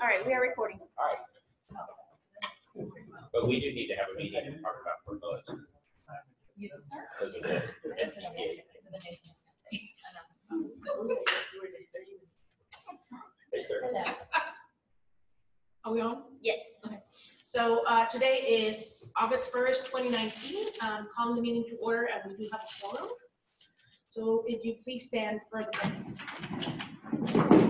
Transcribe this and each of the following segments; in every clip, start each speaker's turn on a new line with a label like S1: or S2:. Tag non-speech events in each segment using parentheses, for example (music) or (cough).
S1: All right, we are recording. All right.
S2: But we do need to have a meeting and talk about proposals.
S1: You decide.
S2: Because of the MCA. Yes, sir.
S3: Are we on?
S1: Yes.
S3: So uh, today is August 1st, 2019. Um, Calling the meeting to order and we do have a quorum. So if you please stand for the pledge.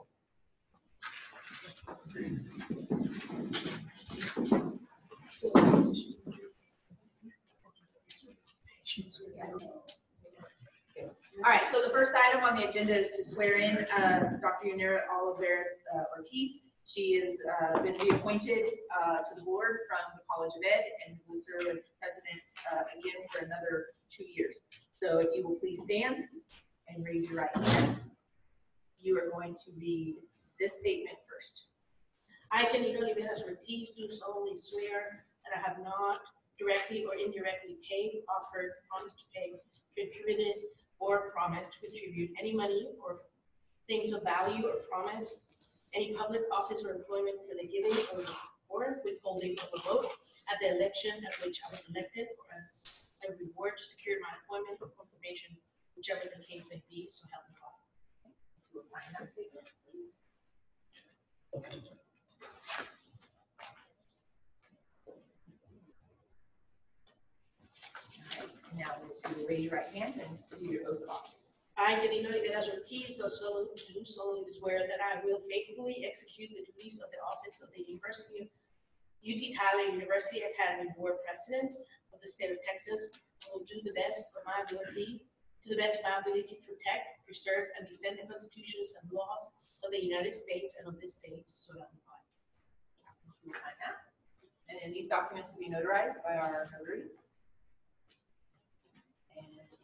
S1: All right, so the first item on the agenda is to swear in uh, Dr. Yanira Oliveras uh, Ortiz. She has uh, been reappointed uh, to the board from the College of Ed and will serve as president uh, again for another two years. So if you will please stand and raise your right hand. You are going to read this statement first.
S3: I, Yanira Oliveras Ortiz, do solemnly swear that have not directly or indirectly paid, offered, promised to pay, contributed, or promised to contribute any money or things of value or promise any public office or employment for the giving or or withholding of a vote at the election at which I was elected or as a reward to secure my employment or confirmation, whichever the case may be, so help me God.
S1: You will sign that statement, please. All right, Now, if you raise your right hand and do your oath of office.
S3: I, Yanira Oliveras Ortiz, do solemnly swear that I will faithfully execute the duties of the office of the University of UT Tyler University Academy Board President of the state of Texas. I will do the best of my ability, to the best of my ability to protect, preserve, and defend the constitutions and laws of the United States and of this state, so God.
S1: You sign that. And then these documents will be notarized by our notary.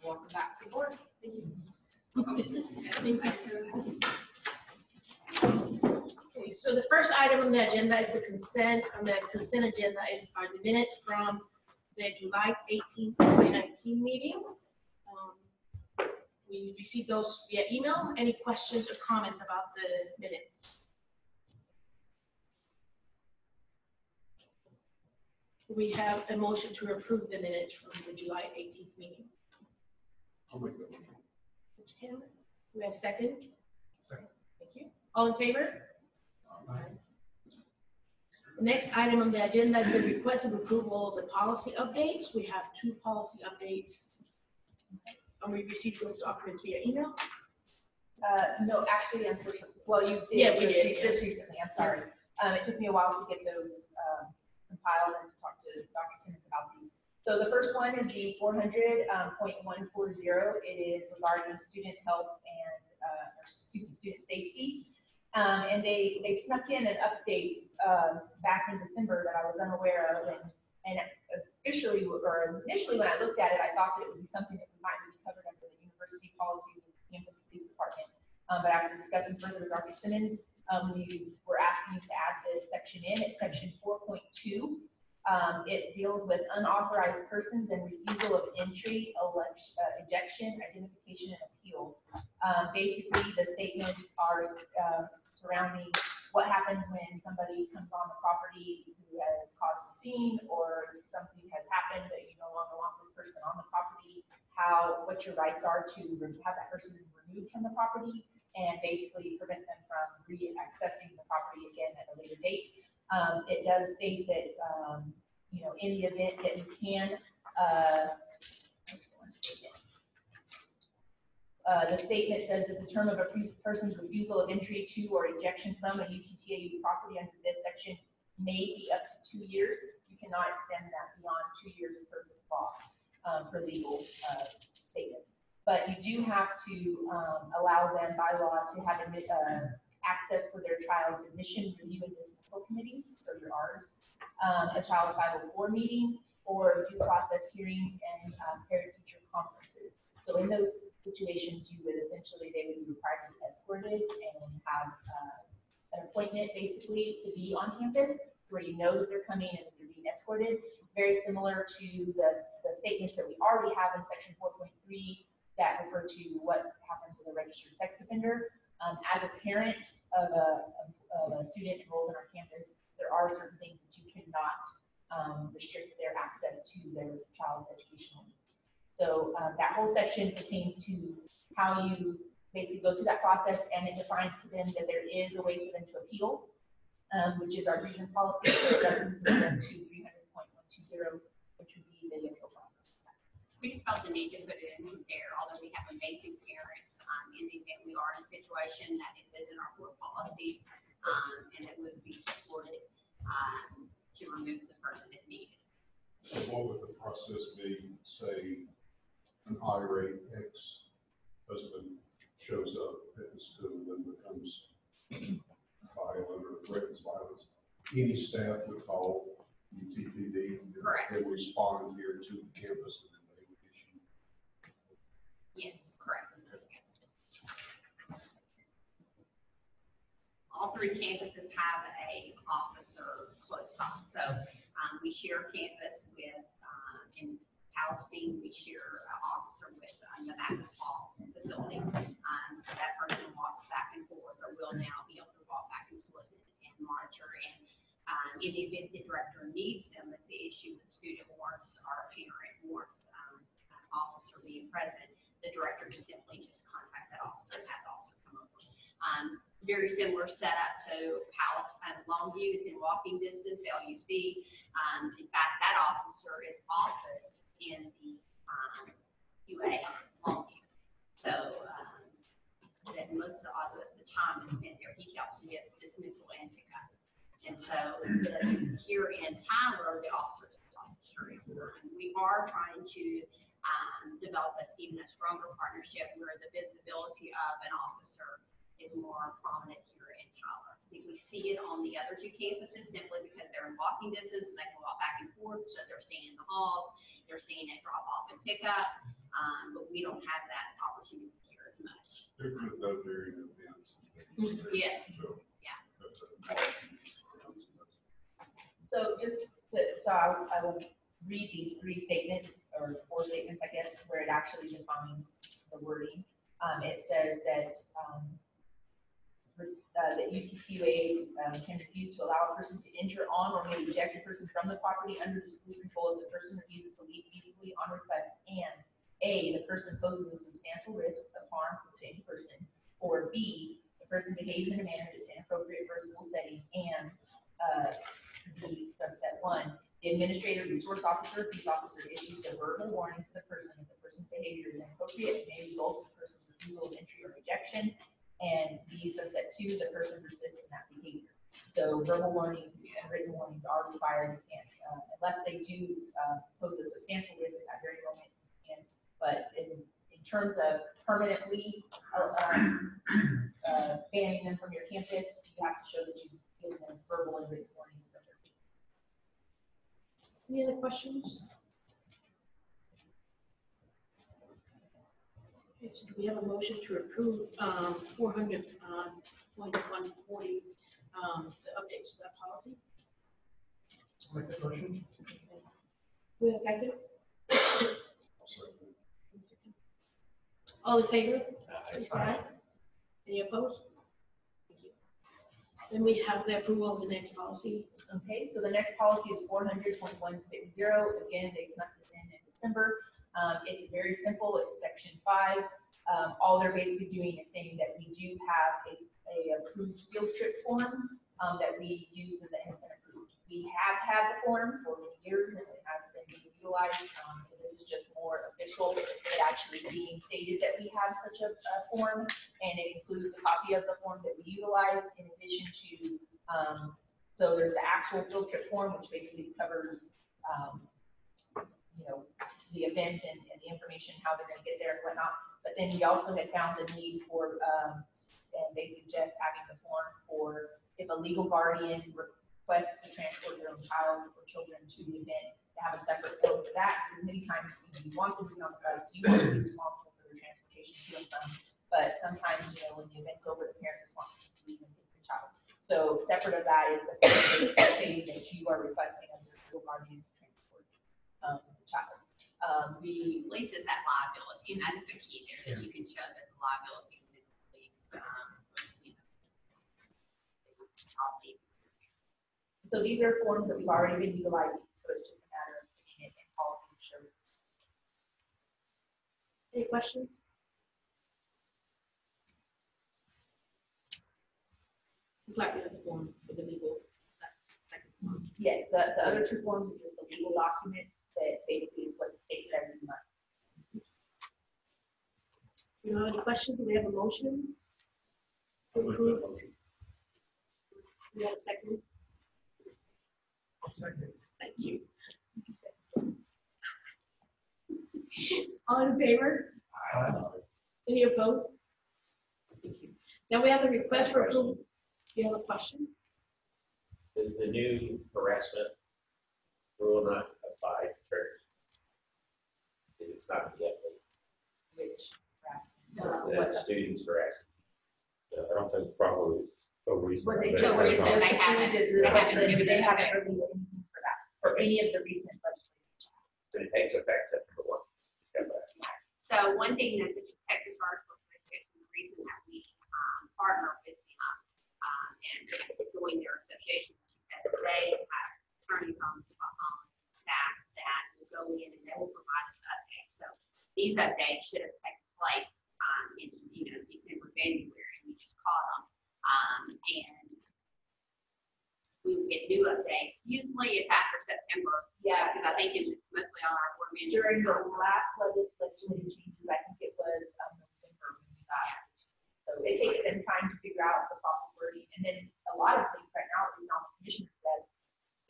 S1: Welcome back to the board.
S3: Thank you. Okay, so the first item on the agenda is the consent, on the consent agenda is are the minutes from the July eighteenth, twenty nineteen meeting. Um, We received those via email. Any questions or comments about the minutes? We have a motion to approve the minutes from the July eighteenth meeting.
S4: I'll make that motion.
S3: Mr. Cameron, we have a second?
S4: Second.
S3: Thank you. All in favor?
S4: Aye.
S3: The next item on the agenda is the request of approval of the policy updates. We have two policy updates. And we received those documents via email.
S1: Uh, no, actually, unfortunately, well, you did.
S3: Yeah, we
S1: just-
S3: did, yeah.
S1: Just recently, I'm sorry. Um, it took me a while to get those, um, compiled and to talk to Dr. Simmons about these. So the first one is the 400.140. um. It is regarding student health and, uh, student safety. Um, and they, they snuck in an update, um, back in December that I was unaware of and, and officially, or initially when I looked at it, I thought that it would be something that we might be covered under the university policies with the campus police department. Um, but after discussing further with Dr. Simmons, um, we were asking to add this section in, it's section four point two. Um, it deals with unauthorized persons and refusal of entry, election, uh, ejection, identification, and appeal. Um, basically, the statements are, uh, surrounding what happens when somebody comes on the property who has caused a scene or something has happened that you no longer want this person on the property, how, what your rights are to have that person removed from the property and basically prevent them from re-accessing the property again at a later date. Um, it does state that, um, you know, in the event that you can, uh, the statement? Uh, the statement says that the term of a person's refusal of entry to or ejection from a UTTUA property under this section may be up to two years. You cannot extend that beyond two years per law, um, for legal, uh, statements. But you do have to, um, allow them by law to have admit, uh, access for their child's admission, review, and dismissal committees, so your Rs, um, a child's five oh four meeting, or due process hearings and, um, parent-teacher conferences. So in those situations, you would essentially, they would be required to be escorted and have, uh, an appointment basically to be on campus, where you know that they're coming and they're being escorted. Very similar to the, the statements that we already have in section four point three that refer to what happens with a registered sex offender. Um, as a parent of a, of a student enrolled in our campus, there are certain things that you cannot, um, restrict their access to their child's educational needs. So, um, that whole section pertains to how you basically go through that process and it defines to them that there is a way for them to appeal, um, which is our grievance policy, to three hundred point one two zero, which would be the appeal process.
S5: We just felt the need to put it in there, although we have amazing parents, um, in the event we are in a situation that it is in our board policies, um, and it would be supported, um, to remove the person if needed.
S4: So what would the process be, say, an irate ex-husband shows up at the school and becomes violent or threatens violence? Any staff would call UTPD?
S5: Correct.
S4: They would respond here to the campus and then they would issue.
S5: Yes, correct. All three campuses have a officer close by, so, um, we share campus with, um, in Palestine, we share an officer with, the Mathis Hall facility. Um, so that person walks back and forth, or will now be able to walk back and forth and monitor, and, um, in the event the director needs them, if the issue with student warrants, our parent warrants, um, an officer being present, the director can simply just contact that officer and have the officer come over. Um, very similar setup to Palace and Longview, it's in walking distance, LUC. Um, in fact, that officer is officed in the, um, UA Longview. So, um, that most of the, the time is spent there, he helps with dismissal and pickup. And so, the, here in Tyler, the officers, officer, we are trying to, um, develop even a stronger partnership where the visibility of an officer is more prominent here in Tyler. I think we see it on the other two campuses simply because they're in walking distance and they can walk back and forth, so they're seeing in the halls, they're seeing at drop off and pickup, um, but we don't have that opportunity here as much.
S4: They're good though during events.
S5: Yes,
S4: So,
S5: yeah.
S1: So just to, so I, will- I will read these three statements, or four statements, I guess, where it actually defines the wording. Um, it says that, um, re- uh, that UTTUA, um, can refuse to allow a person to enter on or may eject a person from the property under the school's control if the person refuses to leave peaceably on request, and A, the person poses a substantial risk of harm to any person, or B, the person behaves in a manner that's inappropriate for a school setting, and, uh, the subset one, the administrator, resource officer, peace officer issues a verbal warning to the person that the person's behavior is inappropriate may result in the person's refusal of entry or rejection. And B subset two, the person persists in that behavior. So verbal warnings and written warnings are required, you can't, uh, unless they do, uh, pose a substantial risk at that very moment. And, but in, in terms of permanently, uh, um, uh, banning them from your campus, you have to show that you've given them verbal and written warnings
S3: Any other questions? Okay, so do we have a motion to approve, um, four hundred, um, point one forty, um, the updates to that policy?
S4: Make that motion?
S3: We have a second? All in favor? Please say aye. Any opposed? Thank you. Then we have the approval of the next policy.
S1: Okay, so the next policy is four hundred point one six zero. Again, they snuck this in in December. Um, it's very simple. It's section five. Um, all they're basically doing is saying that we do have a, a approved field trip form, um, that we use and that has been approved. We have had the form for many years and it has been being utilized. Um, so this is just more official, it actually being stated that we have such a, a form. And it includes a copy of the form that we utilize in addition to, um, so there's the actual field trip form, which basically covers, um, you know, the event and, and the information, how they're gonna get there and whatnot. But then we also had found the need for, um, and they suggest having the form for if a legal guardian requests to transport their own child or children to the event, to have a separate form for that, because many times you know, you want them to be on the bus, you want to be responsible for their transportation to from. But sometimes, you know, when the event's over, the parent just wants to leave and take the child. So separate of that is the stating that you are requesting a legal guardian to transport, um, the child. Um, we
S5: Police is that liability, and that's the key there, that you can show that the liabilities to the police, um, you know.
S1: So these are forms that we've already been utilizing, so it's just a matter of putting it in policy to show.
S3: Any questions? Like the other form for the legal. that second one.
S1: Yes, the, the other two forms are just the legal documents that basically is what the state says you must.
S3: You know, any questions? Do we have a motion? To
S4: I'll
S3: approve?
S4: motion.
S3: We have a second?
S4: Second.
S3: Thank you. All in favor? Any opposed? Thank you. Now we have the request for approval. Do you have a question?
S2: Does the new harassment rule not apply to church? It's not yet,
S1: Which.
S2: That students harassing.
S6: Yeah, I don't think it's probably a reason.
S1: Was it, so
S6: they-
S1: was it
S5: So they haven't-
S1: did
S5: they haven't
S1: they haven't released anything for that, or any of the recent legislation.
S2: But it takes effect September one. Got that.
S5: So one thing that the Texas Bar Association, the reason that we, um, partner with them, um, and join their association, is because they have attorneys on, on staff that will go in and they will provide us updates. So these updates should have taken place, um, in, you know, December, January, and we just caught them. Um, and we will get new updates. Usually it's after September,
S1: Yeah,
S5: because I think it's mostly on our board meeting.
S1: during the last legis- legislative changes, I think it was, um, November when we got. it. So it takes them time to figure out the proper wording, and then a lot of things right now is on the commissioner says,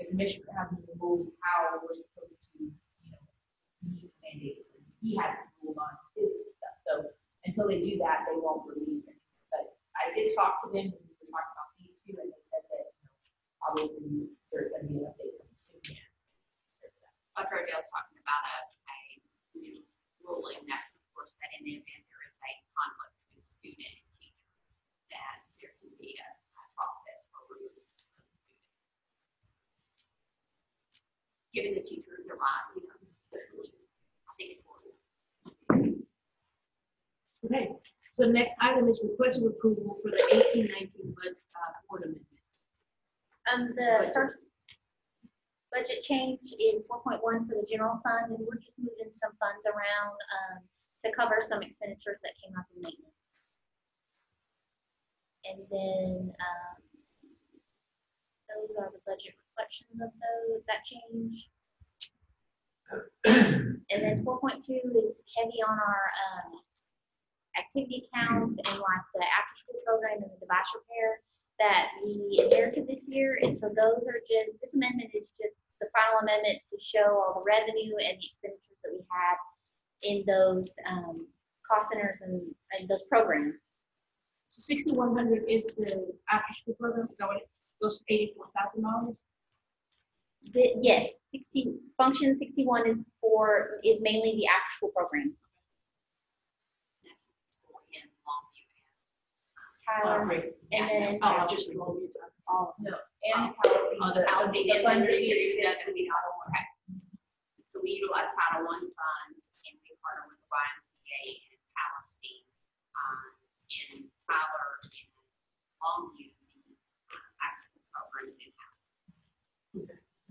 S1: the commissioner hasn't ruled how we're supposed to, you know, meet mandates, and he hasn't ruled on his stuff, so until they do that, they won't release it. But I did talk to them, when we were talking about these two, and they said that, you know, obviously, there's gonna be an update soon.
S5: Dr. Odell's talking about a, a new ruling that's of course that in the event there is a conflict between student and teacher, that there can be a, a process for removing from the student. Giving the teacher the right, you know, which is, I think, important.
S3: Okay, so the next item is request of approval for the eighteen nineteen bud, uh, board amendment.
S7: Um, the first budget change is four point one for the general fund, and we're just moving some funds around, um, to cover some expenditures that came up in maintenance. And then, um, those are the budget reflections of those, that change and then 4.2 is heavy on our um, activity counts and like the after school program and the device repair that we inherited this year. And so those are just, this amendment is just the final amendment to show all the revenue and the expenditures that we had in those um, cost centers and, and those programs.
S3: So 6100 is the after school program, is that what it, those
S7: $84,000? Yes, 60, function 61 is for is mainly the actual program.
S5: Oh,
S7: Tyler, and then
S3: oh, just
S7: oh,
S1: no, and.
S5: Oh, so we utilize Title One funds and we partner with the YMCA and Palestine um, uh, Tyler and Longview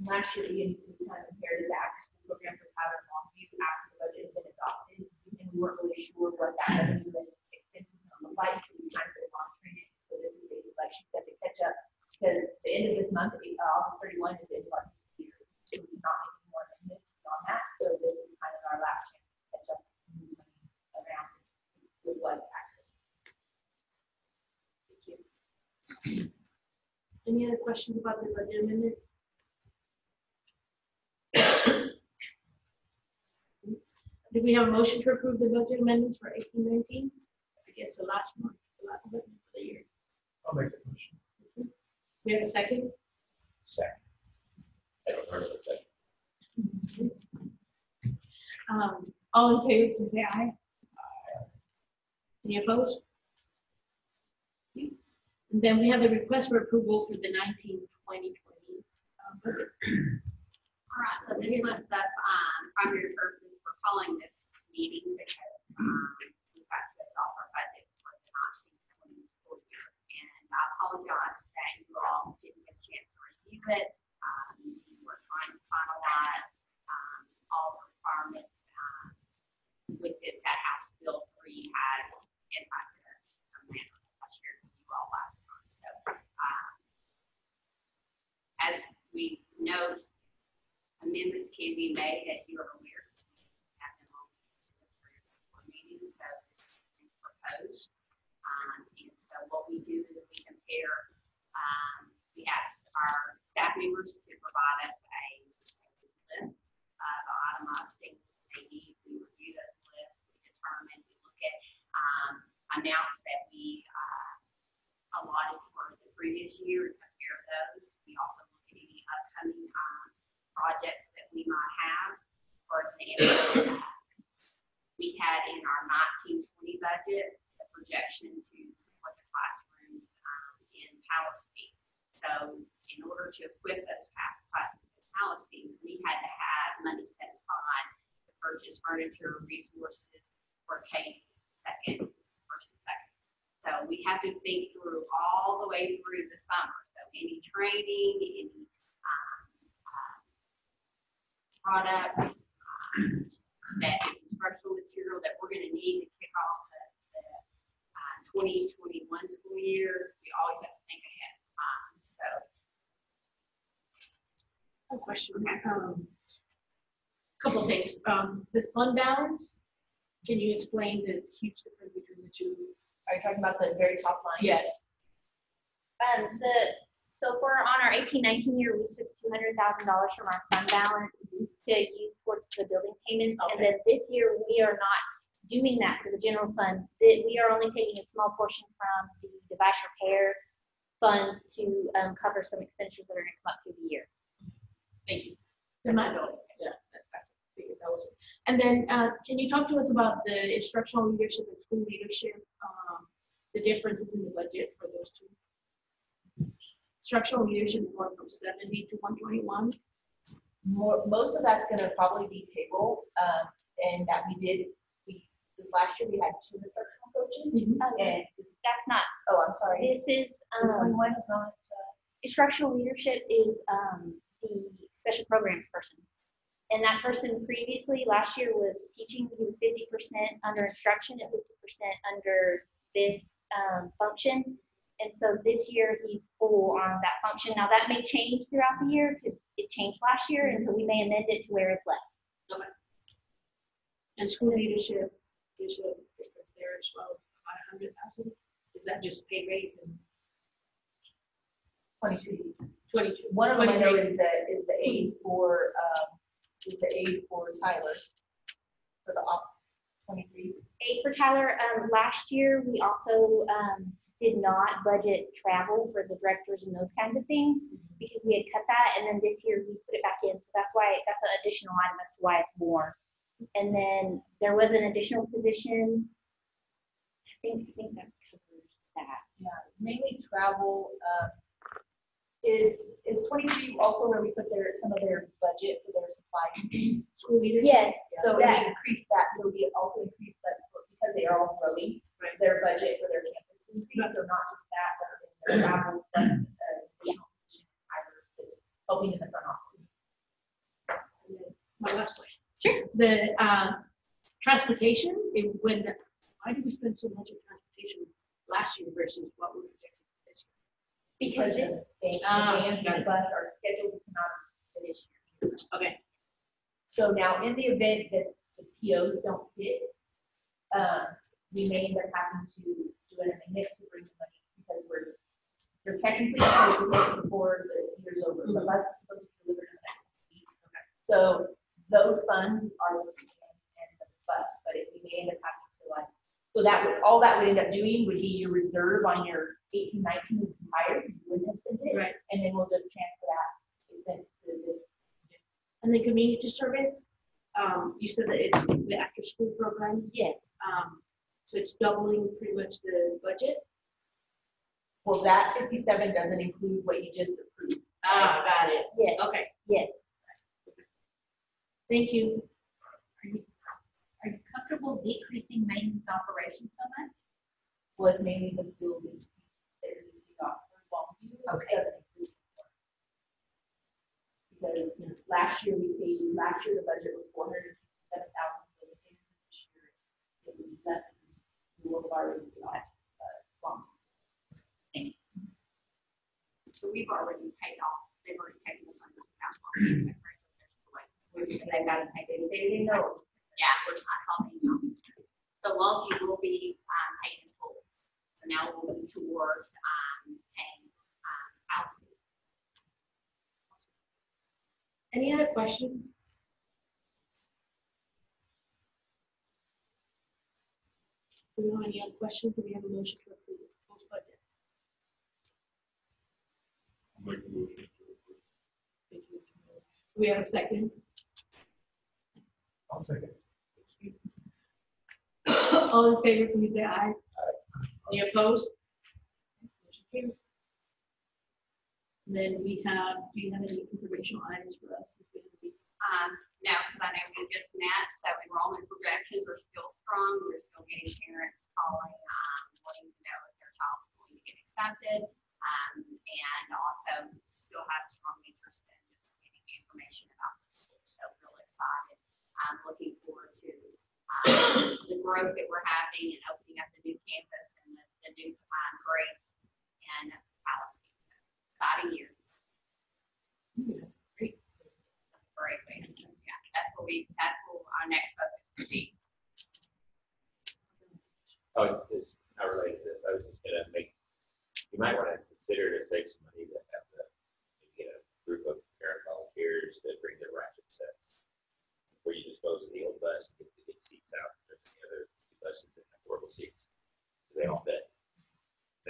S1: Last year, we kind of inherited the after-school program for Tyler Longview after the budget had been adopted, and we weren't really sure what that revenue and expenses was gonna look like, so we kind of been monitoring it. So this is basically like she said, to catch up, because the end of this month, uh, August thirty-one is the end of our fiscal year. So we cannot make any more amendments on that, so this is kind of our last chance to catch up around with what actually. Thank you.
S3: Any other questions about the budget amendment? Did we have a motion to approve the budget amendments for eighteen nineteen? I guess the last one, the last amendment for the year.
S6: I'll make the motion.
S3: We have a second?
S2: Second. I don't remember the thing.
S3: Um, all in favor, please say aye. Any opposed? And then we have the request for approval for the nineteen twenty twenty. um, budget. (clears throat)
S5: All right, so this was the, um, primary purpose for calling this meeting because, um, we've got to adopt our budget for the nineteen twenty school year. And I apologize that you all didn't get a chance to review it. Um, we were trying to finalize, um, all the requirements, um, with it that House Bill three has impacted us in some manner. I shared with you all last time, so, um, as we know, amendments can be made, as you are aware. have them on the three or four meetings, so this is proposed. Um, and so what we do is we compare, um, we ask our staff members to provide us a list of itemized things that they need. We review those lists, we determine, we look at, um, amounts that we, uh, allotted for the previous year and compare those. We also look at any upcoming, um, projects that we might have. For example, we had in our nineteen twenty budget, the projection to support the classrooms um, in Palestine. So in order to equip those classrooms in Palestine, we had to have money set aside to purchase furniture, resources for K second, first and second. So we have to think through all the way through the summer. So any training, any um, uh, products, um, that instructional material that we're gonna need to kick off the, the uh, twenty twenty-one school year, we always have to think ahead. Um, so,
S3: A question, um, couple of things, um, the fund balance, can you explain the huge difference between the two?
S1: Are you talking about the very top line?
S3: Yes.
S7: Um, the, so for on our 18, 19 year, we took two hundred thousand dollars from our fund balance to use towards the building payments. And then this year, we are not doing that for the general fund. That we are only taking a small portion from the device repair funds to, um, cover some expenditures that are gonna come up through the year.
S3: Thank you. Building, yeah, that's, I figured that was it. And then, uh, can you talk to us about the instructional leadership and school leadership, um, the differences in the budget for those two? Instructional leadership went from seventy to one twenty-one.
S1: More, most of that's gonna probably be payroll, um, and that we did, we, this last year, we had two instructional coaches. And this,
S7: That's not,
S1: oh, I'm sorry.
S7: this is,
S1: The
S7: um,
S1: twenty-one is not, uh,
S7: instructional leadership is um, the special programs person. And that person previously, last year, was teaching, he was fifty percent under instruction and fifty percent under this um, function. And so this year, he's full on that function. Now, that may change throughout the year, because it changed last year, and so we may amend it to where it's less.
S3: And school leadership, there's a difference there as well, about a hundred thousand. Is that just pay rate and
S1: twenty-two.
S3: twenty-two?
S1: One of them I know
S3: 23.
S1: is the, is the aid for, um, is the aid for Tyler. For the op, twenty-three.
S7: Eight for Tyler, um, last year, we also, um, did not budget travel for the directors and those kinds of things because we had cut that, and then this year we put it back in, so that's why, that's an additional item, that's why it's more. And then there was an additional position. I think, I think that covers that.
S1: Yeah, mainly travel, um, is, is twenty-three also where we put their, some of their budget for their supply needs?
S3: School?
S7: Yes,
S1: So we increased that, so we also increased that for- because they are all growing, their budget for their campus increase, so not just that, but their travel plus additional position, helping in the front office.
S3: My last question. Sure. The, uh, transportation, it went, why did we spend so much on transportation last year versus what we projected this
S7: because this,
S1: the van,
S3: Ah,
S1: the bus are scheduled to come out this year.
S3: year? Okay,
S1: So now, in the event that the POs don't hit, um, we may end up having to do an amendment to bring some money because we're, they're technically supposed before the year's over, the bus is supposed to be delivered in the next few weeks. So those funds are the vans and the bus they end up having to like, so that would, all that would end up doing would be your reserve on your eighteen, nineteen would be higher, you wouldn't have spent it.
S3: Right.
S1: And then we'll just transfer that expense to this.
S3: And then community service, um, you said that it's the after-school program,
S7: Yes,
S3: um, so it's doubling pretty much the budget.
S1: Well, that fifty-seven doesn't include what you just approved.
S3: Ah, got it.
S7: yes.
S3: Okay.
S7: Yes.
S3: Thank you.
S8: Are you are you comfortable decreasing maintenance operations so much?
S1: Well, it's mainly the buildings. that are used off for Longview.
S8: Okay.
S1: doesn't include support. Because last year we paid, last year the budget was four hundred and seven thousand for the things this year. It than we would have already got, uh, Longview.
S5: So we've already paid off, they've already taken the money out. Which they've got to take,
S1: say they know.
S5: yeah, which I saw the email. The Longview will be, um, paid in full. So now we'll move towards, um, paying, um, house.
S3: Any other questions? Do we have any other questions? Do we have a motion to approve the proposed budget?
S4: I'll make a motion to approve.
S3: Thank you, Mr. Miller. Do we have a second?
S9: I'll second. Thank you. (coughs)
S3: All in favor, please say aye. Any opposed? Motion carries. And Then we have, do you have any informational items for us?
S5: Um, no, because I know we just met, so enrollment projections are still strong. We're still getting parents calling, um, wanting to know if their child's going to get accepted. Um, and also still have strong interest in just getting information about the school. So real excited. I'm looking forward to, um, the growth that we're having and opening up the new campus and the, the new, um, grades in Palestine. Exciting year.
S3: Great.
S5: Great, great. yeah, that's what we, that's what our next focus would be.
S2: Oh, just, not related to this, I was just gonna make, you might wanna consider to save some money to have the, get a group of parent volunteers that bring their ratchet sets. Where you dispose of the old bus, and get the big seats out, there's the other buses that have portable seats. They all fit.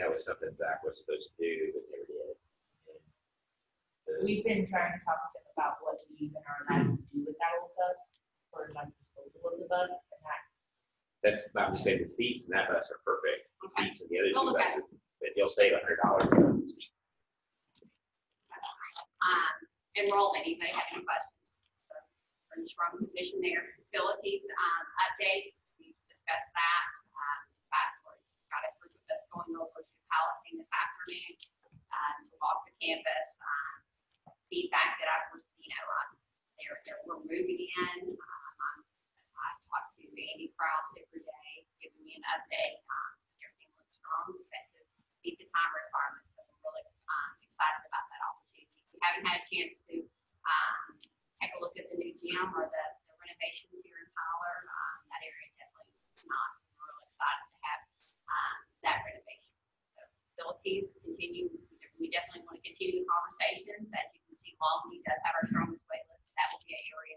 S2: That was something Zach was supposed to do, but never did.
S1: We've been trying to talk to them about what we even are allowed to do with that old bus, or like disposal of the bus, and that
S2: That's, I'm just saying the seats in that bus are perfect, the
S5: Okay.
S2: seats in the other
S5: We'll
S2: two
S5: look at
S2: buses, but you'll save a hundred dollars on the seat.
S5: Um, enrollment, anybody have any questions? In a strong position there. Facilities, um, updates, we discussed that. Um, forward, got a group of us going over to Palestine this afternoon, um, to walk the campus. Um, Feedback that I've, you know, um, they're, they're, we're moving in. Um, I talked to Andy Kraus every day, giving me an update. Um, everything looks strong, set to meet the time requirements. So we're really, um, excited about that opportunity. If you haven't had a chance to, um, take a look at the new gym or the the renovations here in Tyler, um, that area definitely is not, we're really excited to have, um, that renovation. So Facilities continue, we definitely want to continue the conversations. As you can see, Longview does have our strongest wait list. That will be an area,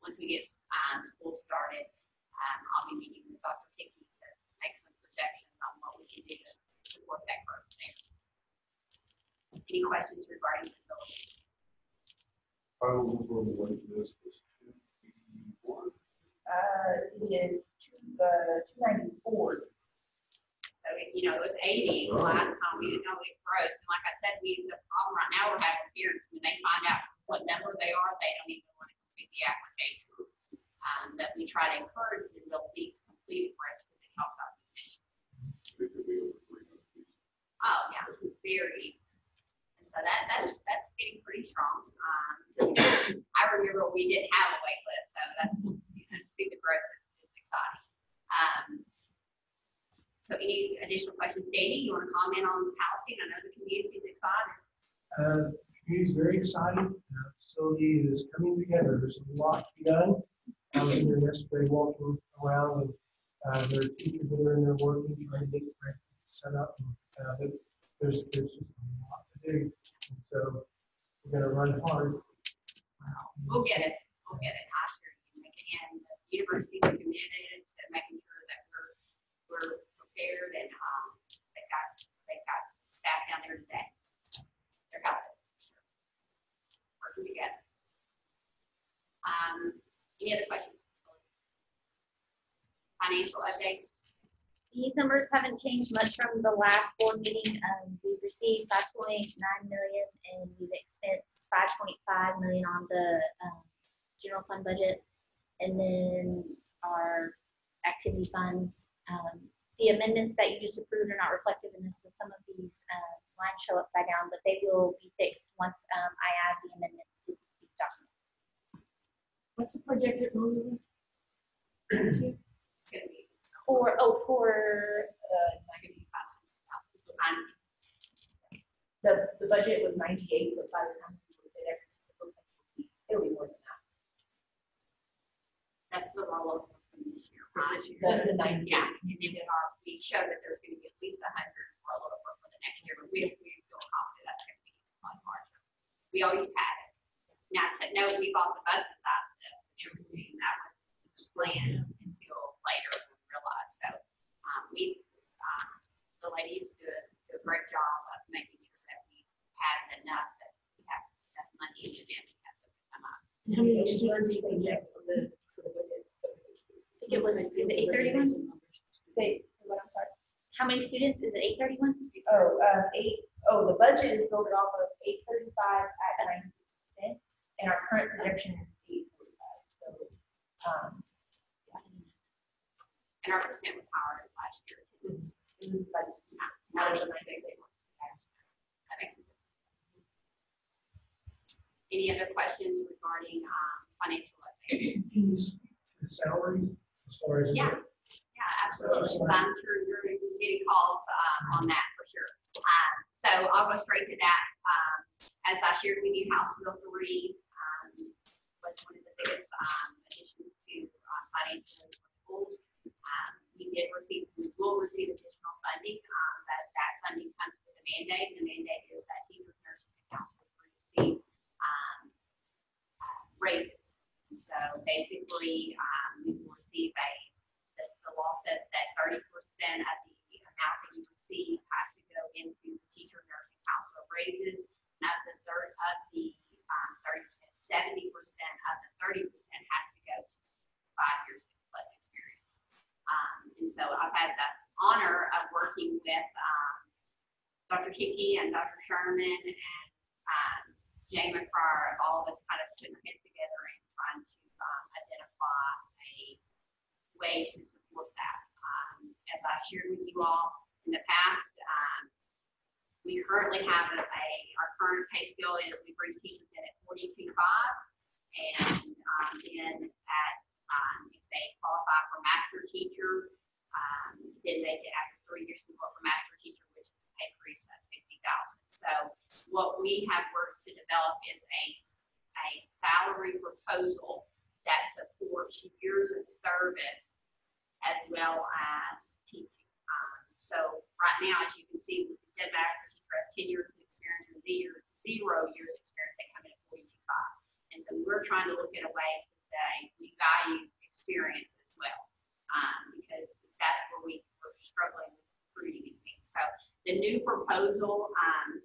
S5: once we get, um, school started, um, I'll be meeting with Dr. Hickey to make some projections on what we can do to support that growth there. Any questions regarding facilities?
S4: Final number on the list was two eighty-one.
S1: Uh, it is two, uh, two ninety-four.
S5: So, it- you know, it was eighty last time, we didn't know it grows, and like I said, we, the problem right now we're having parents, when they find out what number they are, they don't even want to complete the application. Um, but we try to encourage them to at least complete it for us, because it helps our position.
S4: It could be over three hundred pieces.
S5: Oh, yeah, very easy. And so that, that's, that's getting pretty strong. Um, I remember we didn't have a wait list, so that's, just, you know, see the growth is, is exciting. Um, so any additional questions? Danny, you want to comment on Palestine? I know the community is excited.
S9: Uh, Community's very excited. Uh, Facility is coming together. There's a lot to be done. I was in there yesterday walking around and uh, there are teachers that are in there working, trying to get it set up. and, uh, but There's, there's just a lot to do. And so we're gonna run hard.
S5: We'll get it. We'll get it. Sure it. And the university is committed to make prepared and, um, they've got, they've got staff down there today. They're helping. Working together. Um, any other questions? Financial updates?
S7: These numbers haven't changed much from the last board meeting. Um, we've received five point nine million and we've expensed five point five million on the, um, general fund budget. And then our activity funds, um, the amendments that you just approved are not reflective in this, so some of these, uh, lines show upside down, but they will be fixed once, um, I add the amendments to documents.
S3: What's the projected movie?
S5: It's gonna be
S7: For, oh, for,
S1: Uh, The, the budget was ninety-eight, but by the time we look at it, it looks like it'll be more than that.
S5: That's the roll over from this year,
S3: For
S5: right?
S3: this year.
S1: The, the.
S5: Yeah, and then we are, we show that there's gonna be at least a hundred rollover for the next year, but we don't, we feel confident that's gonna be on larger. We always pad it. Now, to know we bought the buses out and everything, that was planned until later we realized, so, um, we, um, the ladies do, a- do a great job of making sure that we have enough, that we have enough money in it and we have something come up.
S3: How many students do you project for the, for the budget?
S7: I think it was, is it eight thirty-one?
S1: Say, what, I'm sorry?
S7: How many students? Is it eight thirty-one?
S1: Oh, uh, eight, oh, the budget is built off of eight thirty-five at ninety-six percent, and our current projection is eight forty-five, so, um,
S5: And our percent was higher than last year. It was
S1: it was like
S5: ninety-six. That makes sense. Any other questions regarding, um, financial?
S9: Can you speak to the salaries as far as?
S5: Yeah. Yeah, absolutely. So I'm sure you're getting calls, um, on that for sure. Um, so I'll go straight to that. Um, as I shared with you, House Bill three, um, was one of the biggest, um, financial aid for schools. Um, we did receive, we will receive additional funding, um, that, that funding comes with a mandate. The mandate is that teachers, nurses, and counselors receive, um, uh, raises. So basically, um, we will receive a, Kiki and Dr. Sherman and um, Jay McCrar, all of us kind of putting our heads together and trying to um, identify a way to support that. Um, as I shared with you all in the past, um, we currently have a, a, our current pay scale is we bring teachers in at forty two five. Well as teaching. Um, so right now, as you can see, with the dead master teacher has ten years of experience and zero, zero years of experience, they come in at forty-two five. And so we're trying to look at a way to say we value experience as well. Um, because that's where we were struggling with recruiting things. So the new proposal, um,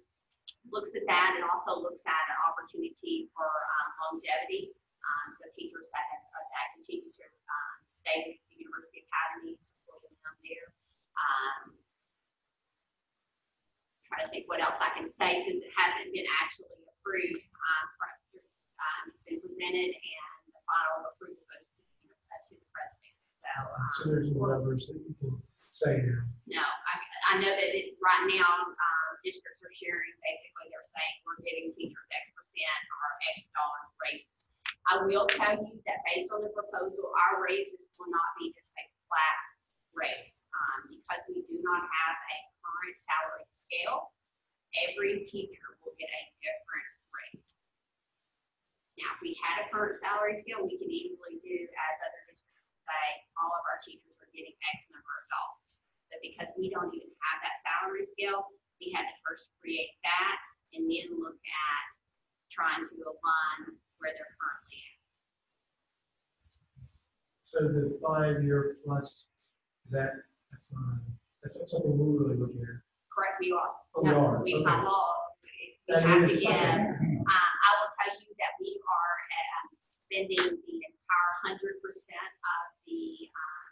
S5: looks at that and also looks at an opportunity for, um, longevity. Um, so teachers that have, that continue to, um, stay with the University Academy, supporting them there. Um, trying to think what else I can say since it hasn't been actually approved, um, um, it's been presented and the final approval goes to, the- uh, to the president. So, um,
S9: So there's no numbers that you can say now.
S5: no, I, I know that it, right now, um, districts are sharing, basically, they're saying we're giving teachers X percent or X dollars raises. I will tell you that based on the proposal, our raises will not be just a flat raise. Um, because we do not have a current salary scale, every teacher will get a different raise. Now, if we had a current salary scale, we can easily do as other districts say, all of our teachers are getting X number of dollars. But because we don't even have that salary scale, we had to first create that and then look at trying to align where they're currently at.
S9: So the five-year plus, is that, that's on That's something we're really looking at.
S5: Correct, are.
S9: Oh, we
S5: No,
S9: are,
S5: We,
S9: okay.
S5: by law,
S9: That
S5: have
S9: is-
S5: to uh, I will tell you that we are, um, spending the entire hundred percent of the, um,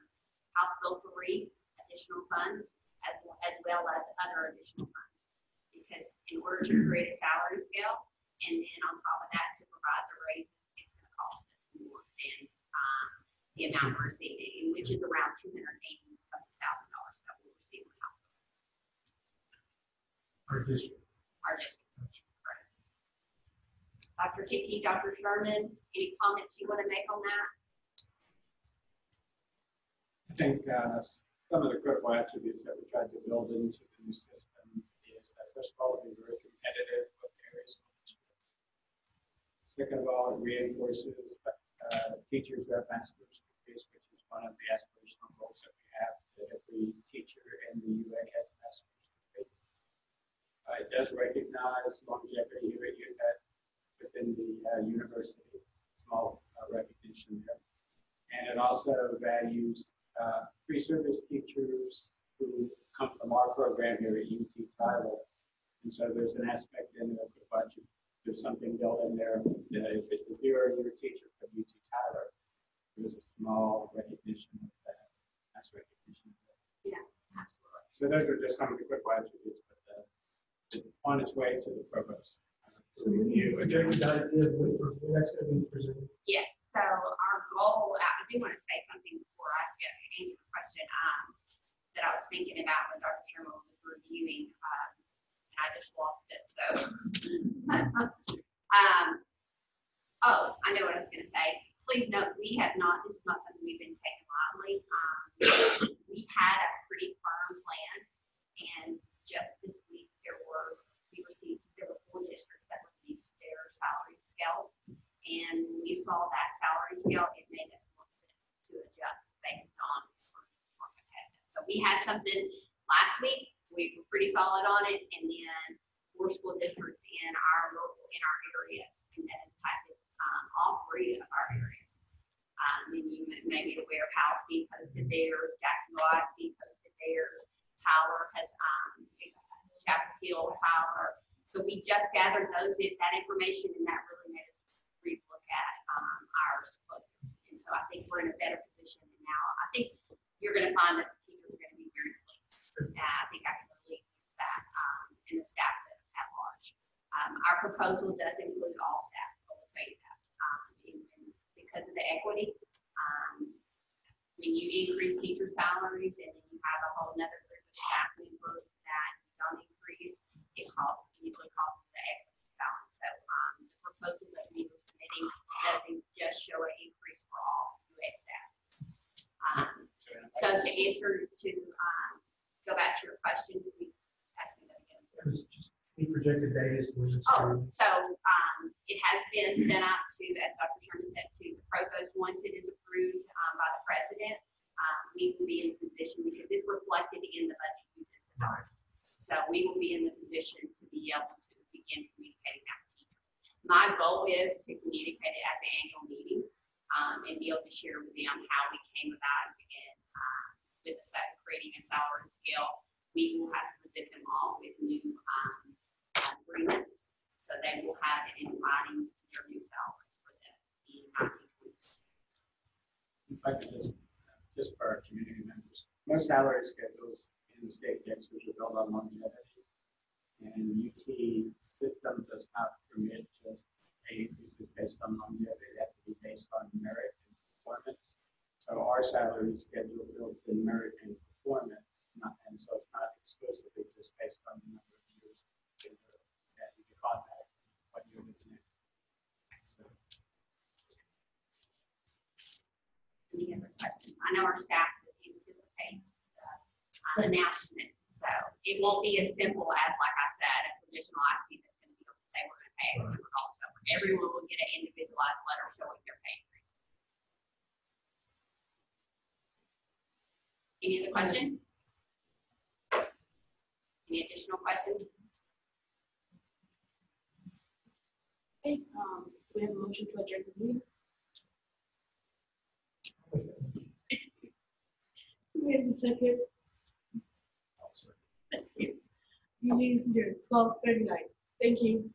S5: House Bill three additional funds as, as well as other additional funds. Because in order to create a salary scale, and then on top of that, to provide the raises, it's gonna cost us more than, um, the amount we're receiving, which is around two hundred eighty something thousand dollars that we'll receive in House Bill,
S9: Our district.
S5: our district. Correct. Dr. Hickey, Dr. Sherman, any comments you want to make on that?
S10: I think uh, some of the critical attributes that we tried to build into the new system is that first of all, it'll be very competitive with area school districts. Second of all, it reinforces uh, teachers who have master's degrees, which is one of the aspirational goals that we have, that every teacher in the UA has a master's degree. Uh, It does recognize longevity here at UNet within the uh, university, small uh, recognition there. And it also values uh, pre-service teachers who come from our program here at UT Tyler. And so there's an aspect in there of the budget, there's something built in there that if it's a zero-year teacher from UT Tyler, there's a small recognition of that, that's recognition. of that.
S5: Absolutely.
S10: So those are just some of the quick attributes, but uh, it's on its way to the provost.
S9: So we need a projected idea of what, that's gonna be presented.
S5: Yes, so our goal, I do want to say something before I get answer the question, um, that I was thinking about when Dr. Sherman was reviewing, um, and I just lost it, so. (laughs) Um, oh, I know what I was gonna say. Please note, we have not, this is not something we've been taking lightly. Um, we had a pretty firm plan, and just this week, there were, we received, there were four districts that released their salary scales. And we saw that salary scale, it made us want to adjust based on more competitive. So we had something last week, we were pretty solid on it, and then four school districts in our local, in our areas, and that impacted, um, all three of our areas. Um, and you may- be aware of Palestine posted theirs, Jacksonville ISD posted theirs, Tyler has, um, Chapel Hill, Tyler. So we just gathered those, that information, and that really made us relook at um, ours closer. And so I think we're in a better position now. I think you're gonna find that the teachers are gonna be very pleased. Uh, I think I can to that, um, and the staff at at large. Um, our proposal does include all staff, I will tell you that. Um, because of the equity, um, when you increase teacher salaries and then you have a whole nother group of staff members that don't costs, usually costs the equity balance. So, um, the proposal that we were submitting doesn't just show an increase for all UA staff. Um, so to answer, to, um, go back to your question, we, ask me that again.
S9: Just, we projected data is when it's.
S5: Oh, so, um, it has been sent out to, as Dr. Sherman said, to the provost, once it is approved, um, by the president, um, we will be in position, because it's reflected in the budget you just adopted. So we will be in the position to be able to begin communicating that to teachers. My goal is to communicate it at the annual meeting, um, and be able to share with them how we came about and, um, with the set, creating a salary scale. We will have to present them all with new, um, agreements, so they will have it in writing their new salary for the, the nineteen twenty school.
S10: If I could just, just for our community members, most salary schedules in the state Texas are built on longevity. And UT system does not permit just pay increases based on longevity, they have to be based on merit and performance. So our salary schedule builds in merit and performance, not, and so it's not exclusively just based on the number of years that you get that, one year to the next. So
S5: Any other questions? I know our staff anticipates announcement, so it won't be as simple as, like I said, a traditional IC that's gonna be able to say we're gonna pay X number of dollars. So Everyone will get an individualized letter showing their pay increase. Any other questions? Any additional questions?
S3: Okay, um, we have a motion to adjourn the meeting. We have a second. Thank you. You need to do 1239. Thank you.